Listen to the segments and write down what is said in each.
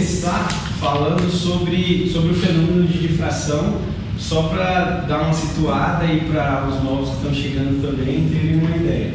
começar falando sobre, sobre o fenômeno de difração, só para dar uma situada e para os novos que estão chegando também terem uma ideia.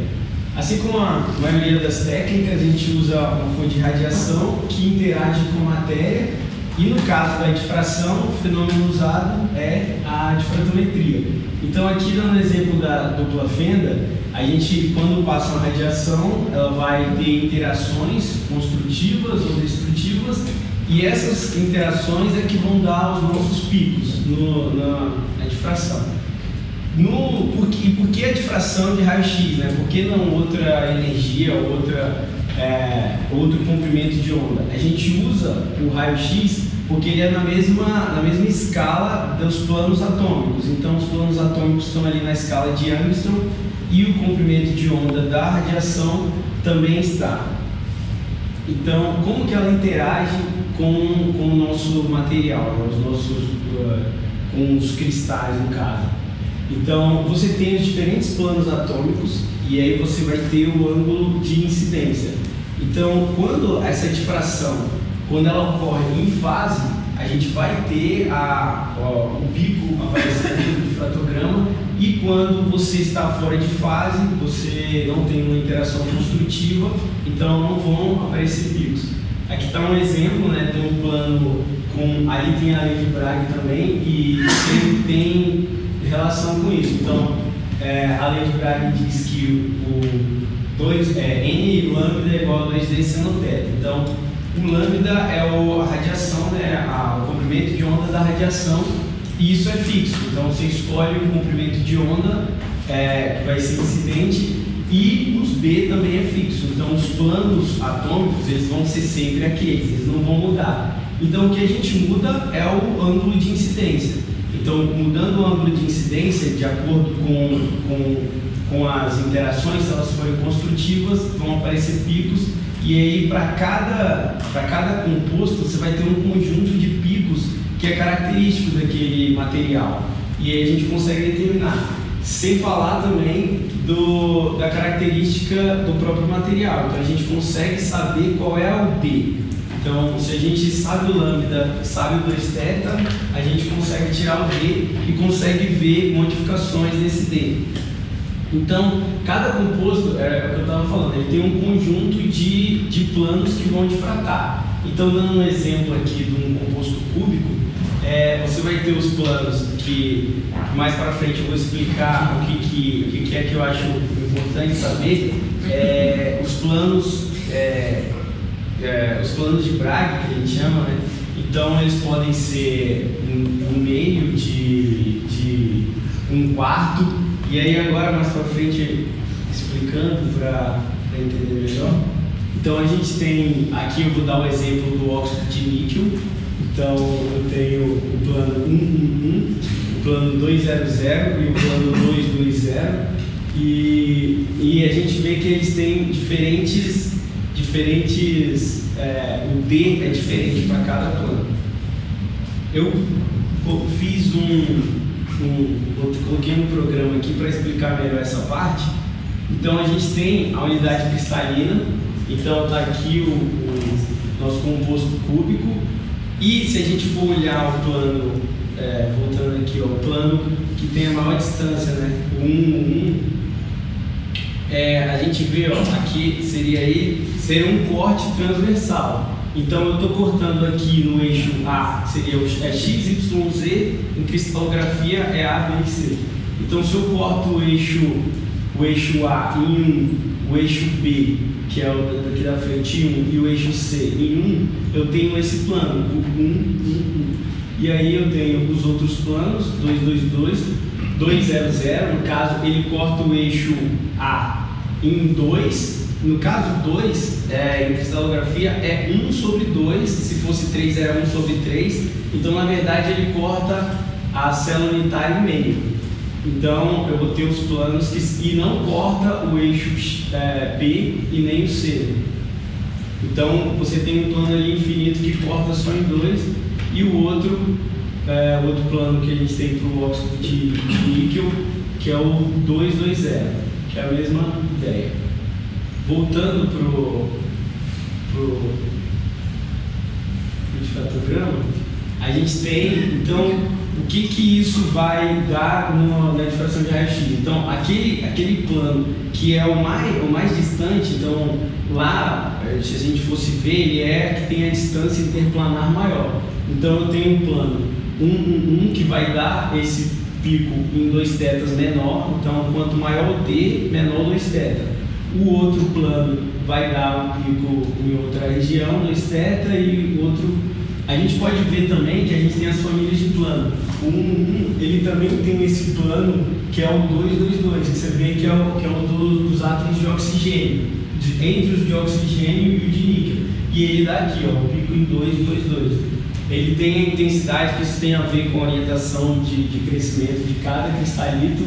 Assim como a maioria das técnicas, a gente usa uma fonte de radiação que interage com matéria e no caso da difração, o fenômeno usado é a difratometria. Então aqui dando exemplo da dupla fenda, a gente quando passa uma radiação, ela vai ter interações construtivas ou destrutivas e essas interações é que vão dar os nossos picos no, na, na difração. No, por, que, por que a difração de raio-x? Né? Por que não outra energia, outra, é, outro comprimento de onda? A gente usa o raio-x porque ele é na mesma, na mesma escala dos planos atômicos. Então, os planos atômicos estão ali na escala de Angstrom e o comprimento de onda da radiação também está. Então, como que ela interage com, com o nosso material, né? os nossos, uh, com os cristais no caso? Então, você tem os diferentes planos atômicos e aí você vai ter o ângulo de incidência. Então, quando essa difração, quando ela ocorre em fase, a gente vai ter a, ó, o pico aparecendo no difratograma e quando você está fora de fase, você não tem uma interação construtiva, então não vão aparecer picos. Aqui está um exemplo né, de um plano com. Ali tem a lei de Bragg também e tem, tem relação com isso. Então, é, a lei de Bragg diz que o dois, é, n lambda é igual a 2d seno θ. Então, o lambda é o, a radiação, né, a, o comprimento de onda da radiação e isso é fixo. Então você escolhe um comprimento de onda é, que vai ser incidente e os B também é fixo. Então os planos atômicos eles vão ser sempre aqueles, eles não vão mudar. Então o que a gente muda é o ângulo de incidência. Então mudando o ângulo de incidência de acordo com, com, com as interações, se elas forem construtivas, vão aparecer picos e aí para cada, cada composto você vai ter um conjunto de picos que é característico daquele material. E aí a gente consegue determinar. Sem falar também do, da característica do próprio material. Então a gente consegue saber qual é o B. Então, se a gente sabe o lambda, sabe o 2θ, a gente consegue tirar o D e consegue ver modificações nesse D. Então, cada composto, é, é o que eu estava falando, ele tem um conjunto de, de planos que vão difratar. Então, dando um exemplo aqui de um composto cúbico, é, você vai ter os planos que mais para frente eu vou explicar o que, que, o que, é que eu acho importante saber. É, os planos é, é, os planos de Bragg que a gente chama, né? Então eles podem ser um, um meio de, de um quarto e aí agora mais para frente explicando para entender melhor. Então a gente tem aqui eu vou dar o exemplo do óxido de níquel então eu tenho o plano 111, o plano 200 e o plano 220 e, e a gente vê que eles têm diferentes, diferentes é, o D é diferente para cada plano. Eu fiz um, um coloquei um programa aqui para explicar melhor essa parte. Então a gente tem a unidade cristalina, então está aqui o, o nosso composto cúbico e se a gente for olhar o plano, é, voltando aqui, ó, o plano que tem a maior distância, né? O 1, 1, é, a gente vê, ó, aqui seria aí, seria um corte transversal. Então eu estou cortando aqui no eixo A, seria o é X, Y, Z, em cristalografia é A, B e C. Então se eu corto o eixo, o eixo A em um, o eixo B que é o daqui da frente 1, e o eixo C em 1, eu tenho esse plano, o 1, 1, 1. E aí eu tenho os outros planos, 2, 2, 2, 2, 0, 0. No caso, ele corta o eixo A em 2. No caso 2, é, em cristalografia, é 1 sobre 2. Se fosse 3, era 1 sobre 3. Então, na verdade, ele corta a célula unitária em meio. Então eu vou ter os planos que e não corta o eixo é, P e nem o C. Então você tem um plano ali infinito que corta só em dois e o outro, é, outro plano que a gente tem para o óxido de, de níquel, que é o 220, que é a mesma ideia. Voltando para o pro, pro a gente tem, então, o que, que isso vai dar no, na difração de raio-x. Então, aquele, aquele plano que é o mais, o mais distante, então, lá, eh, se a gente fosse ver, ele é que tem a distância interplanar maior. Então, eu tenho um plano, um, um, um que vai dar esse pico em 2 tetas menor, então, quanto maior o t, menor 2 teta. O outro plano vai dar um pico em outra região, 2 teta, e outro a gente pode ver também que a gente tem as famílias de plano. Um, um ele também tem esse plano que é o 222, que você vê que é o, que é o do, dos átomos de oxigênio, de, entre os de oxigênio e o de níquel. E ele dá aqui, ó, o pico em 222. Ele tem a intensidade, que isso tem a ver com a orientação de, de crescimento de cada cristalito,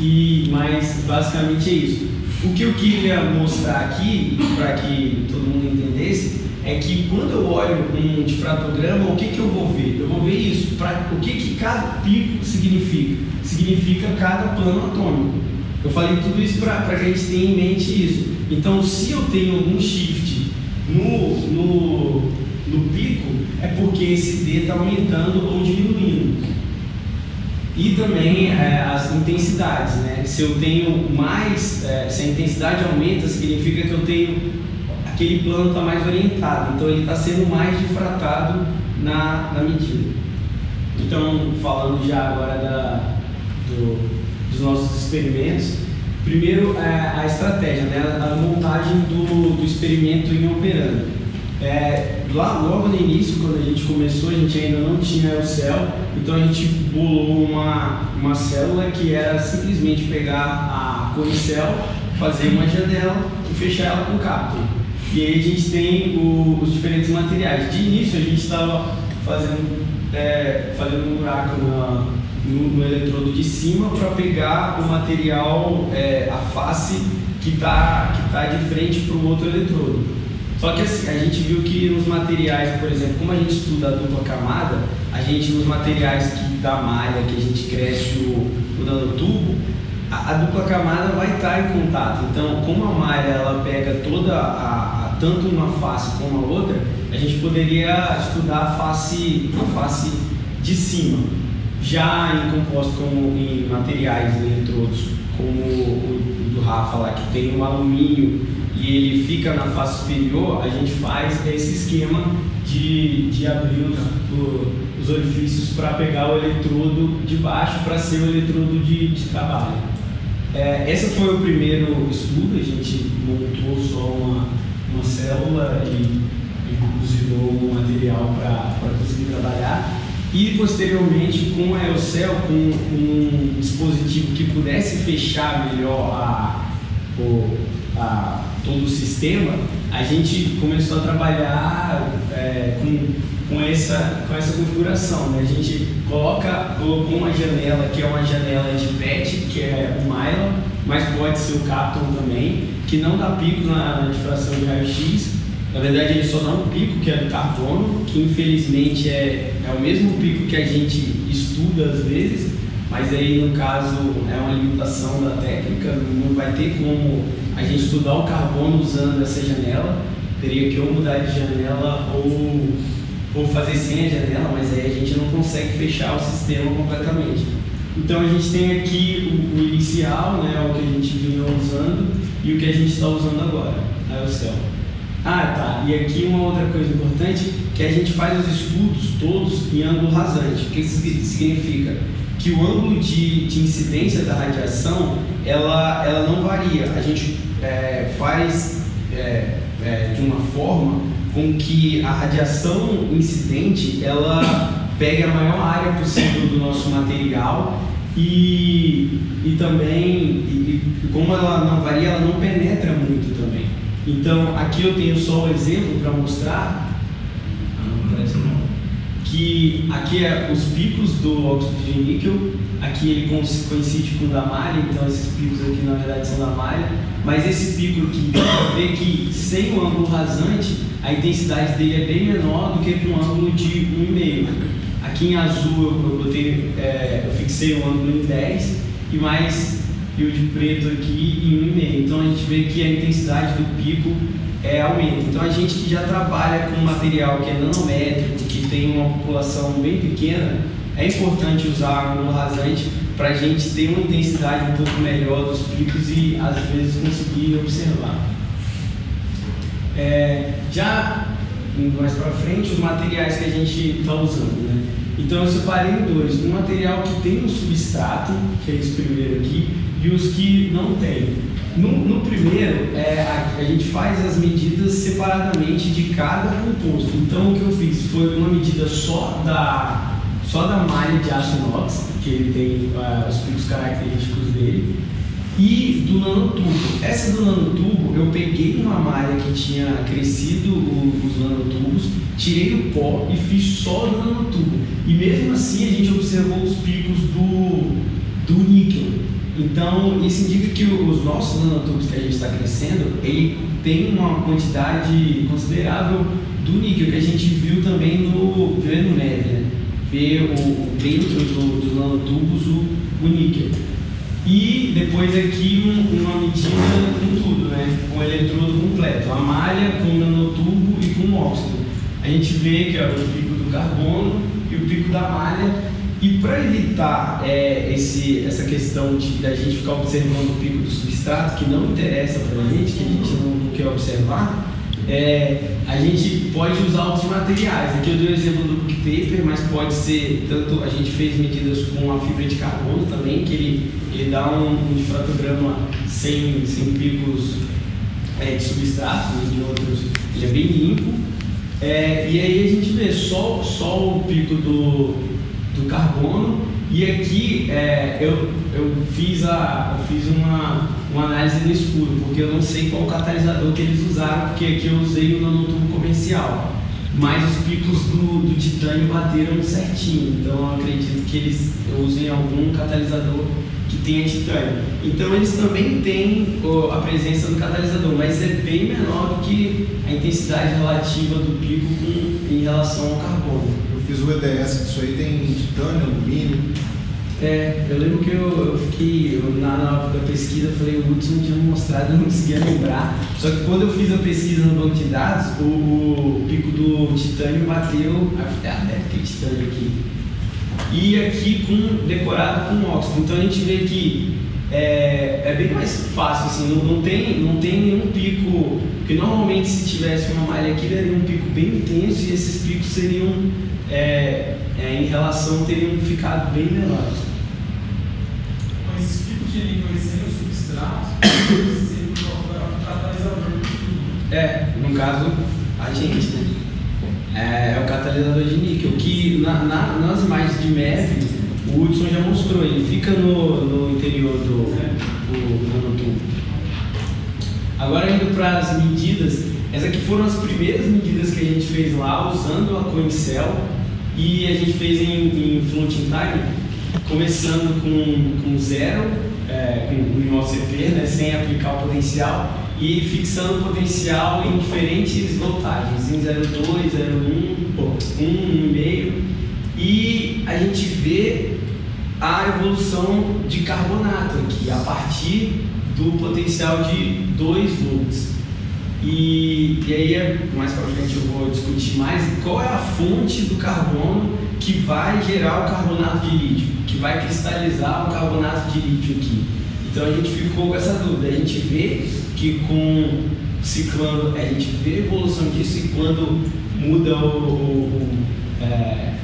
e mas basicamente é isso. O que eu queria mostrar aqui, para que todo mundo entendesse, é que quando eu olho um difratograma, o que, que eu vou ver? Eu vou ver isso. Pra, o que, que cada pico significa? Significa cada plano atômico. Eu falei tudo isso para que a gente tenha em mente isso. Então, se eu tenho algum shift no, no, no pico, é porque esse D está aumentando ou diminuindo. E também é, as intensidades, né? Se eu tenho mais, é, se a intensidade aumenta, significa que eu tenho aquele plano está mais orientado, então ele está sendo mais difratado na, na medida. Então, falando já agora da, do, dos nossos experimentos, primeiro é, a estratégia, né, a montagem do, do experimento em operando. É, lá, logo no início, quando a gente começou, a gente ainda não tinha o céu, então a gente bolou uma, uma célula que era simplesmente pegar a coricel, fazer uma janela e fechar ela com cápsula. E aí a gente tem o, os diferentes materiais. De início a gente estava fazendo, é, fazendo um buraco na, no, no, eletrodo de cima para pegar o material, é, a face que está que tá de frente para o outro eletrodo. Só que assim, a gente viu que nos materiais, por exemplo, como a gente estuda a dupla camada, a gente nos materiais que da malha, que a gente cresce o, o nanotubo, a, a dupla camada vai estar em contato. Então, como a malha ela pega toda a, tanto uma face como a outra, a gente poderia estudar a face, a face de cima. Já em composto como em materiais eletrodos, como o, o do Rafa lá, que tem um alumínio e ele fica na face superior, a gente faz esse esquema de, de abrir os, os orifícios para pegar o eletrodo de baixo para ser o eletrodo de, de trabalho. É, esse foi o primeiro estudo, a gente montou só uma, uma célula e, e cozinhou o material para conseguir trabalhar. E posteriormente, com a EOCell, com um dispositivo que pudesse fechar melhor a, o, a, todo o sistema, a gente começou a trabalhar é, com com essa, com essa configuração. Né? A gente coloca, colocou uma janela que é uma janela de PET, que é o Mylon, mas pode ser o Capton também, que não dá pico na, difração de raio-x. Na verdade, ele só dá um pico, que é do carbono, que infelizmente é, é o mesmo pico que a gente estuda às vezes, mas aí no caso é uma limitação da técnica, não vai ter como a gente estudar o carbono usando essa janela, teria que ou mudar de janela ou ou fazer sem a janela, mas aí a gente não consegue fechar o sistema completamente. Então a gente tem aqui o, o inicial, né, o que a gente vinha usando e o que a gente está usando agora, aí o céu. Ah, tá. E aqui uma outra coisa importante, que a gente faz os estudos todos em ângulo rasante. O que isso significa? Que o ângulo de, de incidência da radiação, ela, ela não varia. A gente é, faz é, é, de uma forma com que a radiação incidente ela pegue a maior área possível do nosso material e, e também, e, como ela não varia, ela não penetra muito também. Então, aqui eu tenho só um exemplo para mostrar, que que aqui é os picos do óxido de níquel, aqui ele coincide com o da malha, então esses picos aqui na verdade são da malha, mas esse pico aqui, vê que sem o ângulo rasante, a intensidade dele é bem menor do que com um ângulo de 1,5. Aqui em azul eu, botei, é, eu fixei o ângulo em 10 e mais e o de preto aqui em 1,5. Então a gente vê que a intensidade do pico é, aumenta. Então a gente que já trabalha com material que é nanométrico, que tem uma população bem pequena, é importante usar ângulo rasante para a gente ter uma intensidade um pouco melhor dos picos e às vezes conseguir observar. É, já mais para frente, os materiais que a gente está usando. Né? Então eu separei em dois, um material que tem um substrato, que é esse primeiro aqui, e os que não tem. No, no primeiro, é, a, a, gente faz as medidas separadamente de cada composto. Então, o que eu fiz foi uma medida só da, só da malha de aço inox, que ele tem uh, os picos característicos dele, e do nanotubo. Essa do nanotubo, eu peguei uma malha que tinha crescido o, os nanotubos, tirei o pó e fiz só do nanotubo. E mesmo assim, a gente observou os picos do, do níquel. Então, isso indica que os nossos nanotubos que a gente está crescendo, ele tem uma quantidade considerável do níquel, que a gente viu também no Vendo Neve, né? Ver o, dentro do, dos nanotubos o, o níquel. E depois aqui um, uma medida com tudo, né? Com o eletrodo completo, a malha com nanotubo e com óxido. A gente vê que é o pico do carbono e o pico da malha e para evitar é, esse, essa questão de da gente ficar observando o pico do substrato, que não interessa para a gente, que a gente não quer observar, é, a gente pode usar outros materiais. Aqui eu dei o exemplo do book paper, mas pode ser tanto a gente fez medidas com a fibra de carbono também, que ele, ele dá um, um difratograma sem, sem picos é, de substrato, de outros, ele é bem limpo. É, e aí a gente vê só, só o pico do, do carbono. E aqui é, eu, eu fiz, a, eu fiz uma, uma análise no escuro, porque eu não sei qual catalisador que eles usaram, porque aqui eu usei o nanotubo comercial. Mas os picos do, do titânio bateram certinho, então eu acredito que eles usem algum catalisador que tenha titânio. Então eles também têm a presença do catalisador, mas é bem menor do que a intensidade relativa do pico com, em relação ao carbono fiz o EDS disso aí, tem titânio, alumínio. É, eu lembro que eu, eu fiquei, eu, na, na da pesquisa, eu falei, o Hudson tinha mostrado, eu não conseguia lembrar. Só que quando eu fiz a pesquisa no banco de dados, o, o pico do titânio bateu, ah, deve ter titânio aqui. E aqui com, decorado com óxido. Então a gente vê que é, é bem mais fácil, assim, não, não, tem, não tem nenhum pico, porque normalmente se tivesse uma malha aqui, daria um pico bem intenso e esses picos seriam é, é, em relação teriam ficado bem menores. Mas esses picos de língua sendo substratos, seria um catalisador É, no caso, a gente, né? É, é o catalisador de níquel, que na, na, nas imagens de MEV, o Hudson já mostrou, ele fica no, no interior do, do nanotubo. Agora indo para as medidas, essas aqui foram as primeiras medidas que a gente fez lá usando a Coincel e a gente fez em, em floating time, começando com, com zero, é, com o OCP, né, sem aplicar o potencial, e fixando o potencial em diferentes voltagens, em 0,2, 0,1, 1,5, e a gente vê a evolução de carbonato aqui, a partir do potencial de 2 volts. E, e aí, mais para frente, eu vou discutir mais qual é a fonte do carbono que vai gerar o carbonato de lítio, que vai cristalizar o carbonato de lítio aqui. Então a gente ficou com essa dúvida. A gente vê que com ciclando, a gente vê a evolução disso e quando muda o, o, o é,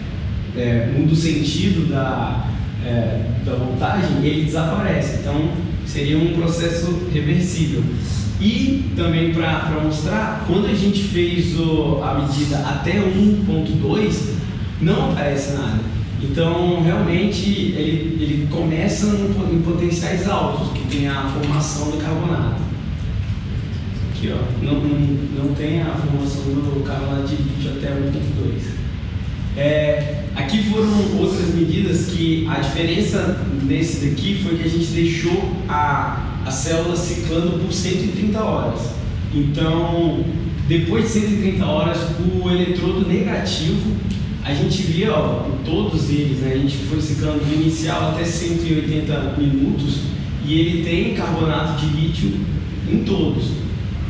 é, muda o sentido da, é, da voltagem, ele desaparece. Então seria um processo reversível. E também para mostrar, quando a gente fez o, a medida até 1.2, não aparece nada. Então, realmente, ele, ele começa em potenciais altos, que tem a formação do carbonato. Aqui, ó, não, não, não tem a formação do carbonato de lítio até 1.2. É, aqui foram outras medidas que a diferença nesse daqui foi que a gente deixou a, a célula ciclando por 130 horas. Então, depois de 130 horas, o eletrodo negativo, a gente via ó, todos eles, né, a gente foi ciclando do inicial até 180 minutos e ele tem carbonato de lítio em todos.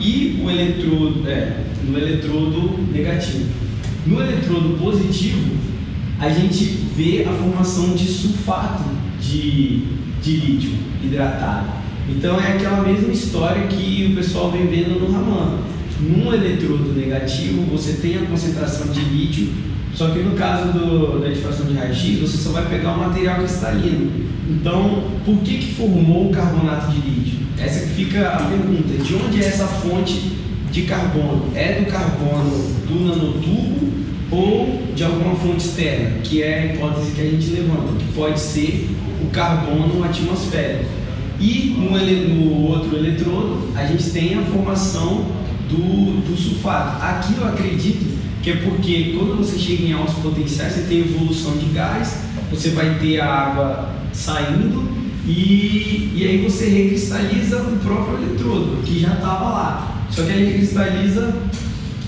E o eletrodo, é, no eletrodo negativo. No eletrodo positivo, a gente vê a formação de sulfato de, de lítio hidratado. Então é aquela mesma história que o pessoal vem vendo no Raman. Num eletrodo negativo, você tem a concentração de lítio, só que no caso do, da difração de raio-x, você só vai pegar o material cristalino. Então, por que, que formou o carbonato de lítio? Essa que fica a pergunta: de onde é essa fonte de carbono? É do carbono do nanotubo ou de alguma fonte externa, que é a hipótese que a gente levanta, que pode ser o carbono atmosférico. E no, no outro eletrodo, a gente tem a formação do, do sulfato. Aqui eu acredito que é porque quando você chega em altos potenciais, você tem evolução de gás, você vai ter a água saindo e, e aí você recristaliza o próprio eletrodo, que já estava lá. Só que ele recristaliza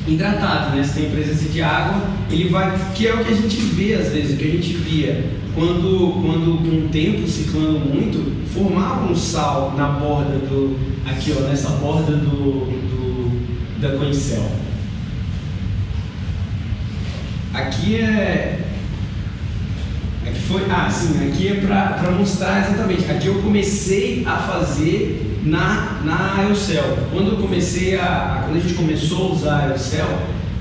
hidratado, né? Se tem presença de água, ele vai, que é o que a gente vê às vezes, o que a gente via quando, quando com o tempo ciclando muito, formava um sal na borda do, aqui ó, nessa borda do, do da coincel. Aqui é Aqui foi, ah, sim, aqui é para mostrar exatamente. Aqui eu comecei a fazer na, na Aerocel. Quando eu comecei a, quando a gente começou a usar a Aerocel,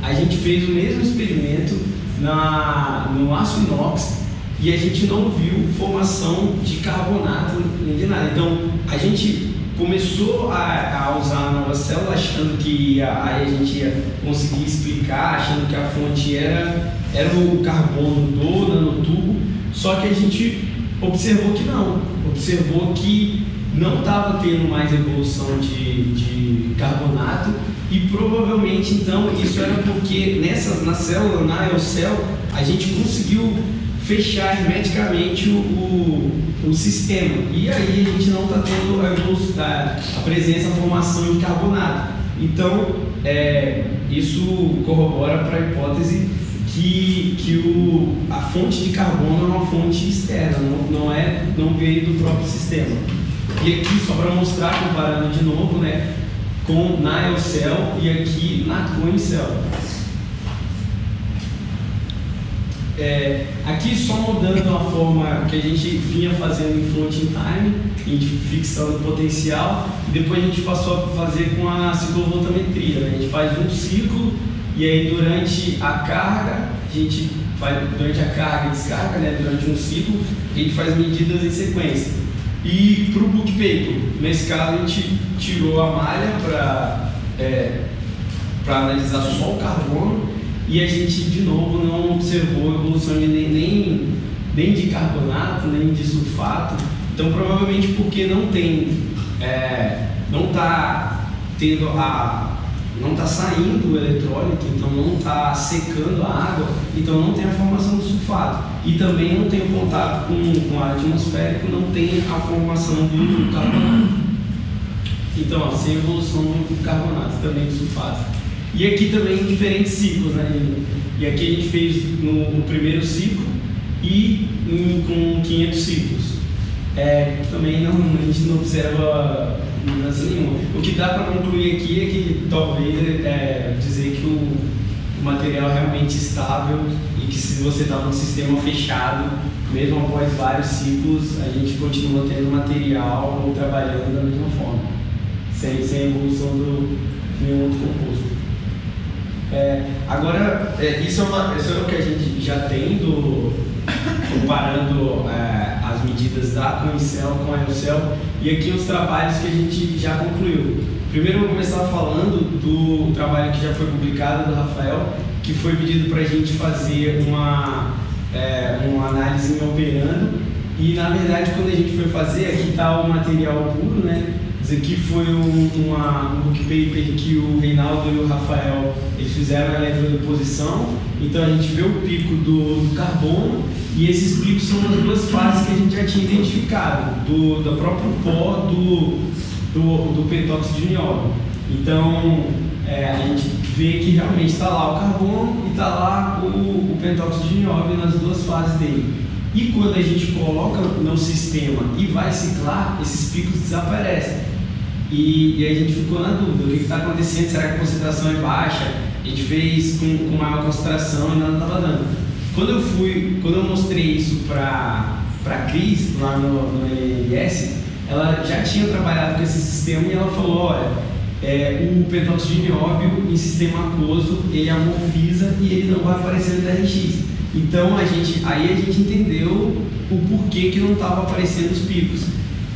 a gente fez o mesmo experimento na, no aço inox e a gente não viu formação de carbonato nem de nada. Então a gente começou a, a usar a nova célula achando que a, a gente ia conseguir explicar, achando que a fonte era, era o carbono do nanotubo, só que a gente observou que não, observou que não estava tendo mais evolução de, de carbonato e provavelmente então isso era porque nessa, na célula, na Eocel, a gente conseguiu fechar hermeticamente o, o, o, sistema. E aí a gente não está tendo a, a, a, presença, a formação de carbonato. Então, é, isso corrobora para a hipótese que, que o, a fonte de carbono é uma fonte externa, não, não, é, não veio do próprio sistema. E aqui, só para mostrar, comparando de novo, né, com na Elcel e aqui na Coincel. É, aqui só mudando a forma que a gente vinha fazendo em floating time, em fixando o potencial, e depois a gente passou a fazer com a ciclovoltametria. Né? A gente faz um ciclo e aí durante a carga, a gente faz durante a carga e descarga, né? durante um ciclo, a gente faz medidas em sequência. E para o book paper, nesse caso a gente tirou a malha para é, analisar só o carbono e a gente de novo não observou evolução de nem, nem, nem de carbonato, nem de sulfato. Então provavelmente porque não tem, é, não está tendo a não está saindo o eletrólito, então não está secando a água, então não tem a formação do sulfato. E também não tem o contato com, com ar atmosférico, não tem a formação do carbonato. Então, ó, sem evolução do carbonato, também do sulfato. E aqui também diferentes ciclos, né? E aqui a gente fez no, no primeiro ciclo e em, com 500 ciclos. É, também não, a gente não observa mudança nenhuma. O que dá para concluir aqui é que talvez é, dizer que o, material realmente estável e que se você está num sistema fechado, mesmo após vários ciclos, a gente continua tendo material ou trabalhando da mesma forma, sem, sem evolução do nenhum outro composto. É, agora, é, isso, é uma, isso é o que a gente já tem do, comparando é, as medidas da Coincel com a Eocel e aqui os trabalhos que a gente já concluiu. Primeiro eu vou começar falando do trabalho que já foi publicado do Rafael, que foi pedido para a gente fazer uma, é, uma análise em operando e na verdade quando a gente foi fazer, aqui está o material puro, né? Isso aqui foi um, uma, um book paper que o Reinaldo e o Rafael eles fizeram a eletrodeposição Então a gente vê o pico do, do carbono e esses picos são as duas fases que a gente já tinha identificado, do, do próprio pó do, do, do pentóxido de nióbio. Então é, a gente vê que realmente está lá o carbono e está lá o, o pentóxido de nióbio nas duas fases dele. E quando a gente coloca no sistema e vai ciclar, esses picos desaparecem. E, e a gente ficou na dúvida, o que está acontecendo? Será que a concentração é baixa? A gente fez com, com maior concentração e nada estava dando. Quando eu fui, quando eu mostrei isso para a Cris, lá no, no ela já tinha trabalhado com esse sistema e ela falou, olha, é, o de nióbio em sistema aquoso, ele amorfiza e ele não vai aparecer no DRX. Então a gente, aí a gente entendeu o porquê que não estava aparecendo os picos.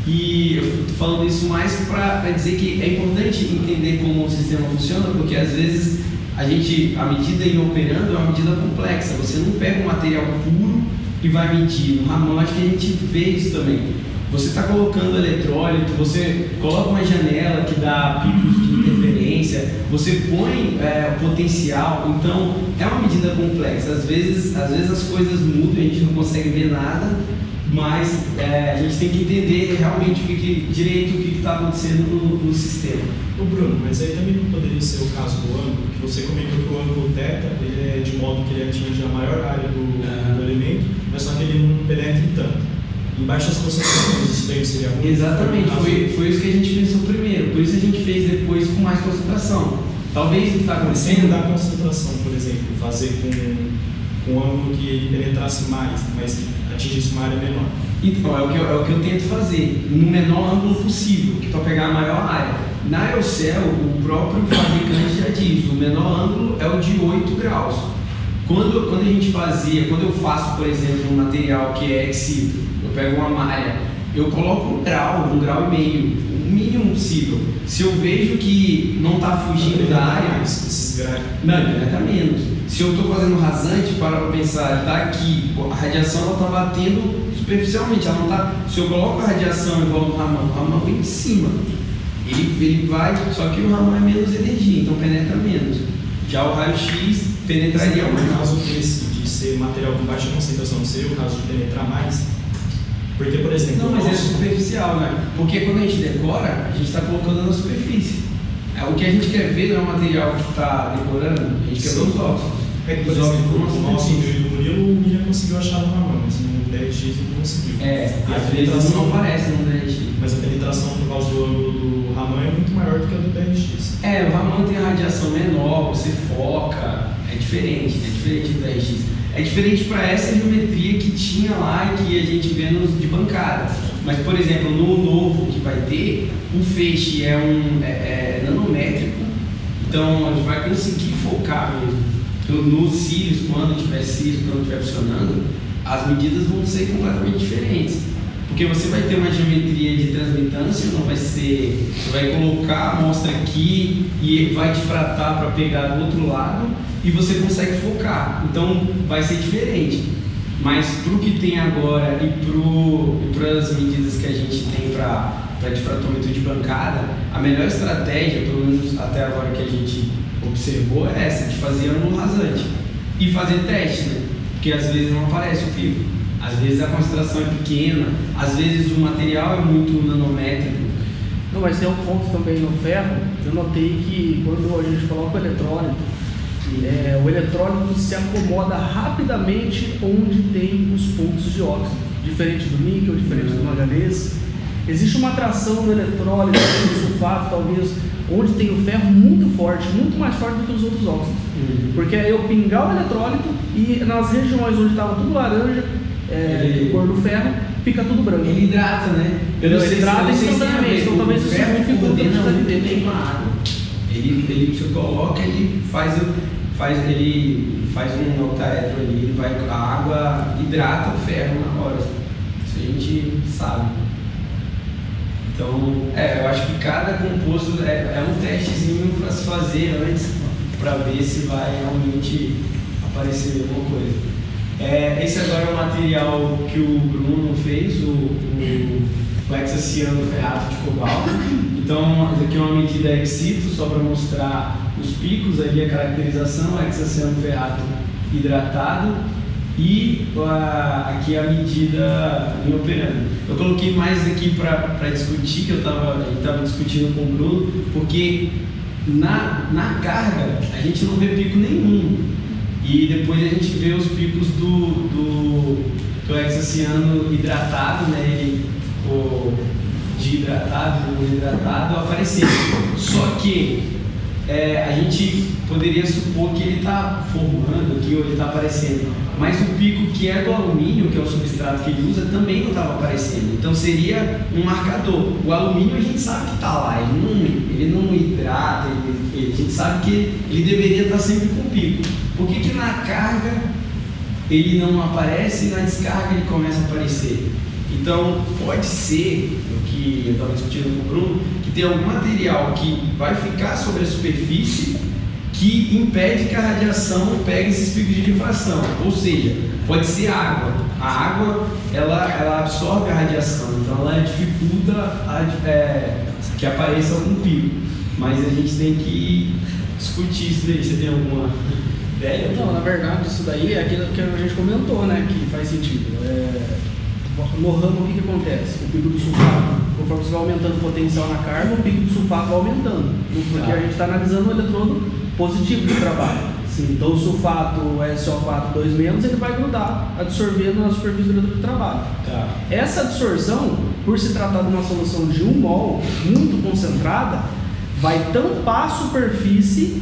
E eu estou falando isso mais para dizer que é importante entender como o sistema funciona, porque às vezes a gente, a medida em operando é uma medida complexa. Você não pega um material puro e vai medir. No Ramon acho que a gente vê isso também. Você está colocando eletrólito, você coloca uma janela que dá picos de interferência, você põe é, potencial, então é uma medida complexa. Às vezes, às vezes as coisas mudam, a gente não consegue ver nada, mas é, a gente tem que entender realmente o que, que direito o que está acontecendo no, no, sistema. O Bruno, mas aí também não poderia ser o caso do ângulo, que você comentou que o ângulo θ ele é de modo que ele atinge a maior área do, uhum. do elemento, mas só que ele não penetra tanto. Em baixas concentrações, isso daí seria muito Exatamente, foi, foi isso que a gente pensou primeiro, por isso a gente fez depois com mais concentração. Talvez o que está acontecendo. Sem mudar a concentração, por exemplo, fazer com, com um ângulo que ele penetrasse mais, mas atingisse uma área menor. Então, é o, que eu, é o que eu tento fazer, no menor ângulo possível, que para pegar a maior área. Na Aerocell, o próprio fabricante já diz, o menor ângulo é o de 8 graus. Quando, quando a gente fazia, quando eu faço, por exemplo, um material que é excito, eu pego uma malha, eu coloco um grau, um grau e meio, o mínimo possível. Se eu vejo que não está fugindo da área, não, penetra menos. Se eu estou fazendo rasante, para pensar, está aqui, a radiação está batendo superficialmente, ela não está. Se eu coloco a radiação igual no ramão, o ramão vem em cima. Ele, ele vai, só que o ramão é menos energia, então penetra menos. Já o raio-x penetraria mais. No caso desse, de ser material com baixa concentração, seria o caso de penetrar mais? Porque, por exemplo. Não, mas é superficial, né? Porque quando a gente decora, a gente está colocando na superfície. É, o que a gente quer ver não é o material que está decorando, a gente quer ver os óxidos. É que, por os exemplo, o nosso indivíduo do Murilo já conseguiu achar no Raman, mas no DRX ele não conseguiu. É, e a vezes não aparece no DRX. Mas a penetração por causa do ângulo do Raman é muito maior do que a do DRX. É, o Raman tem a radiação menor, você foca, é diferente, é diferente do DRX. É diferente para essa geometria que tinha lá e que a gente vê nos de bancada. Mas, por exemplo, no novo que vai ter, o feixe é, um, é, é nanométrico, então a gente vai conseguir focar mesmo. Nos cílios, quando tiver cílios, quando estiver funcionando, as medidas vão ser completamente diferentes. Porque você vai ter uma geometria de transmitância, não vai ser. Você vai colocar a amostra aqui e vai difratar para pegar do outro lado e você consegue focar. Então vai ser diferente. Mas para o que tem agora e para as medidas que a gente tem para difratômetro de bancada, a melhor estratégia, pelo menos até agora que a gente observou, é essa, de fazer ângulo rasante. E fazer teste, né? Porque às vezes não aparece o pico. Às vezes a concentração é pequena, às vezes o material é muito nanométrico. Não, mas tem um ponto também no ferro, eu notei que quando a gente coloca o eletrônico, é, o eletrônico se acomoda rapidamente onde tem os pontos de óxido, diferente do níquel, diferente do manganês. Existe uma atração no eletrólito, no sulfato, talvez, onde tem o ferro muito forte, muito mais forte do que os outros óxidos. Uhum. Porque é eu pingar o eletrólito e nas regiões onde estava tudo laranja, é, ele... cor do ferro, fica tudo branco. Ele hidrata, né? Ele, ele hidrata instantaneamente, então talvez isso dificulte ele com a água. Ele, ele se coloca, ele faz, faz, ele faz um octaedro ali, ele vai, a água hidrata o ferro na hora. Isso a gente sabe. Então, é, eu acho que cada composto é, é um testezinho para se fazer antes, para ver se vai realmente aparecer alguma coisa. É, esse agora é o material que o Bruno fez, o, o, hexaciano ferrato de cobalto. Então, aqui é uma medida excito, só para mostrar os picos ali, a caracterização, hexaciano ferrato hidratado e a, aqui a medida em operando. Eu coloquei mais aqui para discutir, que eu estava discutindo com o Bruno, porque na, na carga a gente não vê pico nenhum. E depois a gente vê os picos do, do, do hexaciano hidratado, né? Ele, o, de hidratado, o hidratado aparecendo. Só que é, a gente poderia supor que ele está formando aqui ou ele está aparecendo, mas o pico que é do alumínio, que é o substrato que ele usa, também não estava aparecendo. Então seria um marcador. O alumínio a gente sabe que está lá, ele não, ele não hidrata, ele, ele, a gente sabe que ele deveria estar tá sempre com pico. Por que, que na carga ele não aparece e na descarga ele começa a aparecer? Então pode ser, o que eu estava discutindo com o Bruno, tem algum material que vai ficar sobre a superfície que impede que a radiação pegue esses picos de difração. Ou seja, pode ser água. A água ela, ela absorve a radiação, então ela dificulta a, é, que apareça algum pico. Mas a gente tem que discutir isso daí. Você tem alguma ideia? Não, na verdade, isso daí é aquilo que a gente comentou, né? Que faz sentido. É no ramo, o que, que acontece? O pico do sulfato, conforme você vai aumentando o potencial na carga, o pico do sulfato vai aumentando. Porque a gente está analisando o eletrodo positivo de trabalho. Sim. Então o sulfato o SO4 2 menos, ele vai grudar, absorvendo na superfície do eletrodo de trabalho. Tá. Essa absorção, por se tratar de uma solução de 1 mol, muito concentrada, vai tampar a superfície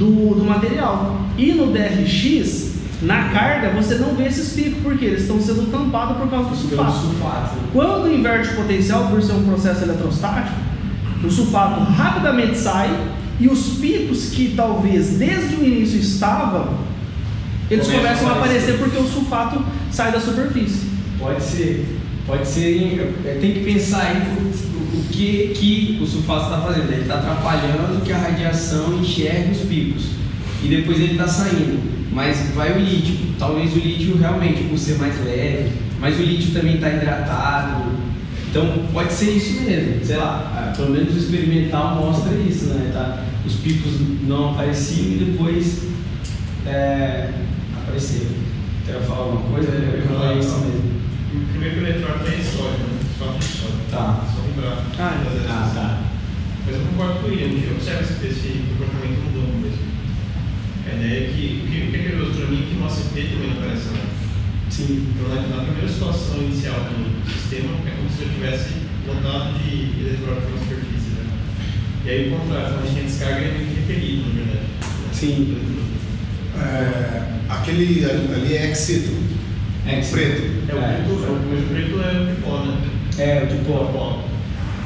do, do material. E no DRX, na carga, você não vê esses picos, porque eles estão sendo tampados por causa do sulfato. sulfato. Quando inverte o potencial, por ser um processo eletrostático, o sulfato rapidamente sai e os picos que talvez desde o início estavam, eles Começa começam a aparecer porque o sulfato sai da superfície. Pode ser. Pode ser. Tem que pensar aí o que, que o sulfato está fazendo. Ele está atrapalhando que a radiação enxergue os picos. E depois ele está saindo mas vai o lítio. Talvez o lítio realmente, por ser mais leve, mas o lítio também está hidratado. Então pode ser isso mesmo, sei lá, ah, pelo menos o experimental mostra isso, né? Tá? Os picos não apareciam e depois é, apareceram. Quer falar alguma coisa? Eu ia falar isso mesmo. Primeiro que o eletrônico é sólido, né? Só que sólido. Tá. Lembrar. Ah, é. ah, tá. Mas eu concordo com o William, observa esse comportamento mudou mesmo. A ideia é que o que, o que é curioso para mim é que no ACP também não aparece nada. Sim. Então, na, na, primeira situação inicial do sistema, é como se eu tivesse lotado de eletrônicos na superfície. Né? E aí, o contrário, quando a gente tem descarga, ele é muito repelido, na verdade. Sim. É, aquele ali é excito. Excito. Preto. É, o preto, é. o preto é o de pó, né? É, o de pó.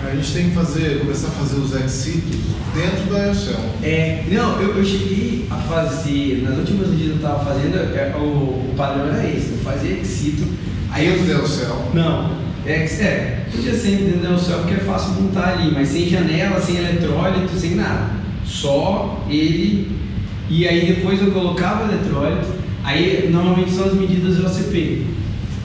A gente tem que fazer, começar a fazer os exitos dentro da Excel. É, não, eu, eu cheguei a fazer, nas últimas medidas eu estava fazendo, é, o, o padrão era esse, eu fazia exito. Aí dentro eu, da Excel? Não, é, é, podia ser dentro da Excel porque é fácil montar ali, mas sem janela, sem eletrólito, sem nada. Só ele, e aí depois eu colocava o eletrólito, aí normalmente são as medidas do OCP.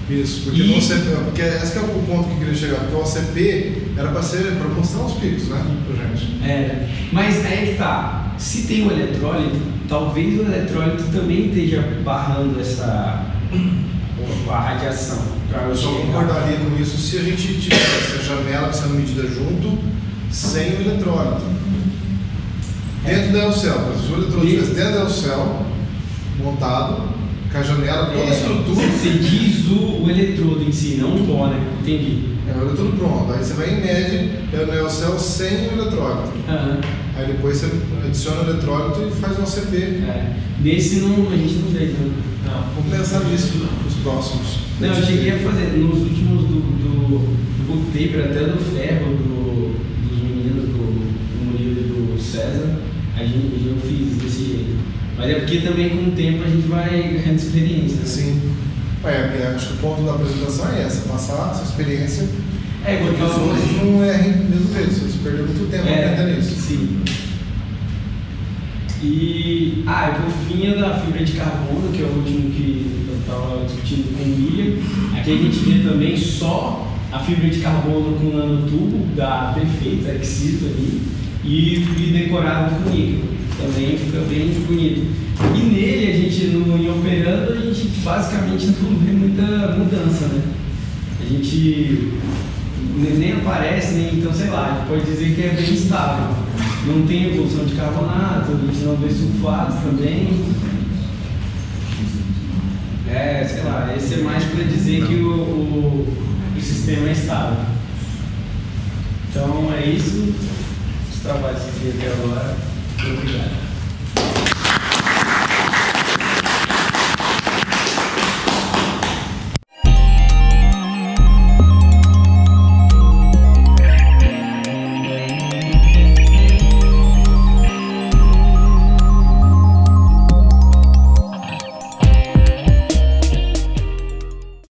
Isso, porque, e... OCP, porque esse é o ponto que eu queria chegar, porque o OCP era para ser para mostrar os picos, né, pra gente. É, mas aí que tá, se tem o eletrólito, talvez o eletrólito também esteja barrando essa a radiação. Eu só concordaria com isso se a gente tivesse a janela sendo medida junto, sem o eletrólito. Dentro é. da céu, se o eletrólito estivesse dentro da céu, montado, com a janela, toda é, a estrutura. Você diz o, o eletrodo em si, não o pó, né? Entendi. É o eletrodo pronto. Aí você vai em média pelo neocel sem o eletrólito. Uhum. Aí depois você adiciona o eletrólito e faz um CP. É. Nesse não, a gente não fez, não. não. Vamos pensar nisso nos próximos. Não, eu cheguei a fazer nos últimos do, do, do booktaper, até do ferro do, dos meninos do, do Murilo e do César, a gente, eu fiz desse jeito. Mas é porque também com o tempo a gente vai ganhando experiência. Né? Sim. É, é, acho que o ponto da apresentação é essa, passar essa experiência. É, porque os outros não erram do mesmo jeito, vocês perderam muito tempo é, aprendendo isso. Sim. E, ah, por fim é da fibra de carbono, que é o último que eu estava discutindo com o William. Aqui a gente vê também só a fibra de carbono com nanotubo, da perfeita, exito ali, e, e decorado com níquel também fica bem bonito. E nele, a gente, no, em operando, a gente basicamente não vê muita mudança, né? A gente ne- nem aparece, nem, então sei lá, a gente pode dizer que é bem estável. Não tem evolução de carbonato, a gente não vê sulfato também. É, sei lá, esse é mais para dizer que o, o, o sistema é estável. Então é isso. Os trabalhos que eu até agora. Muito obrigado.